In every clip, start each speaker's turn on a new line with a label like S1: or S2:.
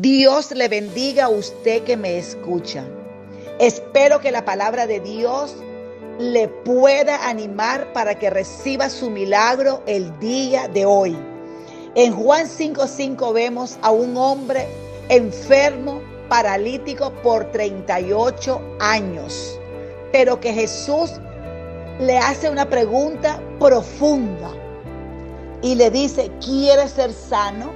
S1: Dios le bendiga a usted que me escucha. Espero que la palabra de Dios le pueda animar para que reciba su milagro el día de hoy. En Juan 5:5 vemos a un hombre enfermo, paralítico por 38 años, pero que Jesús le hace una pregunta profunda y le dice, ¿quieres ser sano?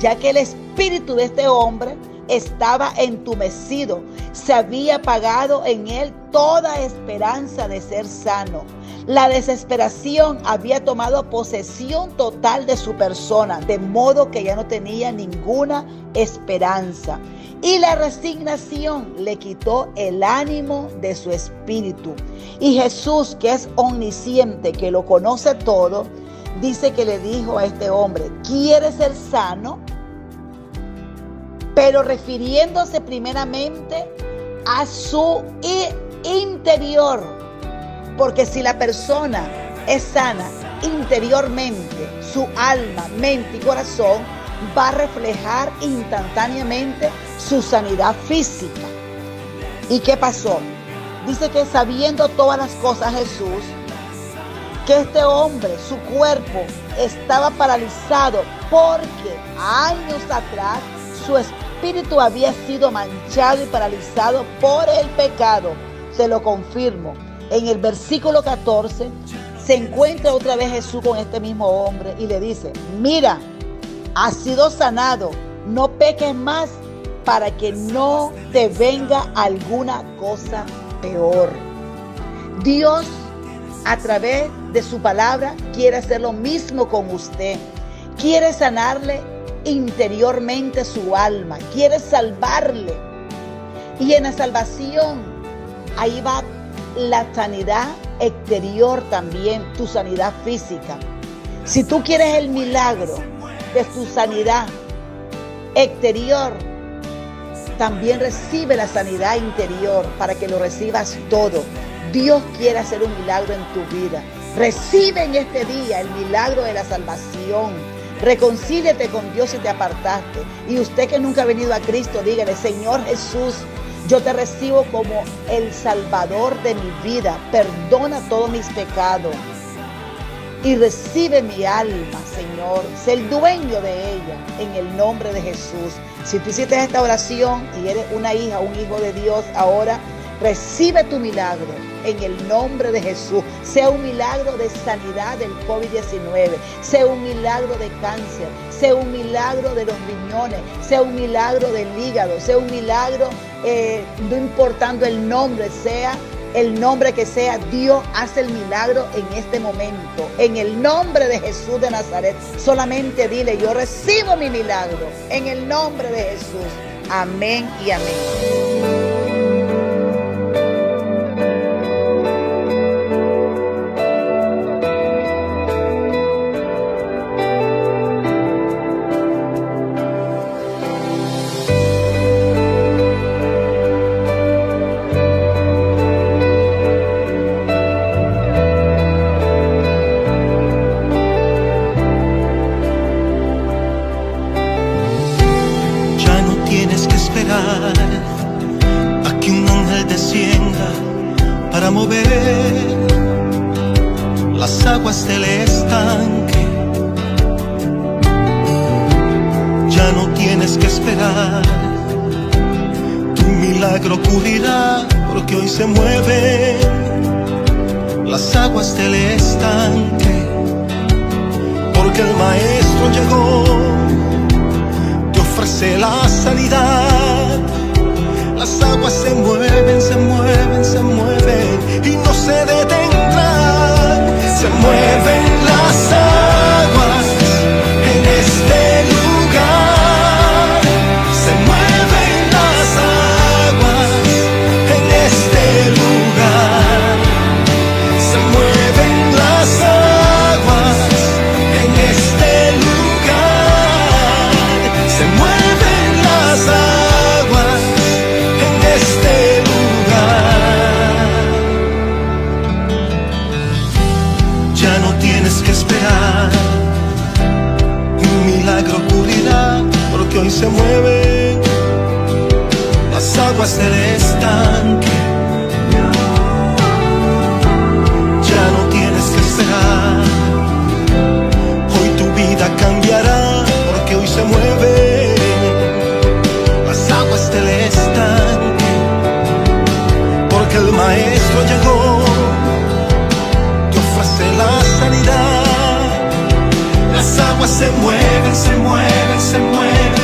S1: Ya que el espíritu de este hombre estaba entumecido, se había apagado en él toda esperanza de ser sano. La desesperación había tomado posesión total de su persona, de modo que ya no tenía ninguna esperanza. Y la resignación le quitó el ánimo de su espíritu. Y Jesús, que es omnisciente, que lo conoce todo, dice que le dijo a este hombre, ¿quieres ser sano? Pero refiriéndose primeramente a su interior. Porque si la persona es sana interiormente, su alma, mente y corazón va a reflejar instantáneamente su sanidad física. ¿Y qué pasó? Dice que sabiendo todas las cosas Jesús, que este hombre, su cuerpo, estaba paralizado porque años atrás su espíritu había sido manchado y paralizado por el pecado. Se lo confirmo. En el versículo 14 se encuentra otra vez Jesús con este mismo hombre y le dice, mira, has sido sanado, no peques más para que no te venga alguna cosa peor. Dios a través de su palabra quiere hacer lo mismo con usted. Quiere sanarle interiormente su alma, quiere salvarle. Y en la salvación, ahí va la sanidad exterior también, tu sanidad física. Si tú quieres el milagro de tu sanidad exterior, también recibe la sanidad interior para que lo recibas todo. Dios quiere hacer un milagro en tu vida. Recibe en este día el milagro de la salvación. Reconcíliate con Dios si te apartaste. Y usted que nunca ha venido a Cristo, dígale, Señor Jesús, yo te recibo como el Salvador de mi vida. Perdona todos mis pecados. Y recibe mi alma, Señor. Sé el dueño de ella en el nombre de Jesús. Si tú hiciste esta oración y eres una hija, un hijo de Dios ahora, Recibe tu milagro en el nombre de Jesús. Sea un milagro de sanidad del COVID-19, sea un milagro de cáncer, sea un milagro de los riñones, sea un milagro del hígado, sea un milagro, eh, no importando el nombre, sea el nombre que sea, Dios hace el milagro en este momento. En el nombre de Jesús de Nazaret, solamente dile, yo recibo mi milagro en el nombre de Jesús. Amén y amén.
S2: Aguas del estanque. Ya no tienes que esperar, tu milagro ocurrirá porque hoy se mueven las aguas del estanque. Porque el maestro llegó, te ofrece la sanidad. Este que esperar. Un milagro ocurrirá porque hoy se mueve aguas del estanque. Ya no tienes que esperar aguas se mueven, se mueven, se mueven.